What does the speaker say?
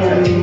siya and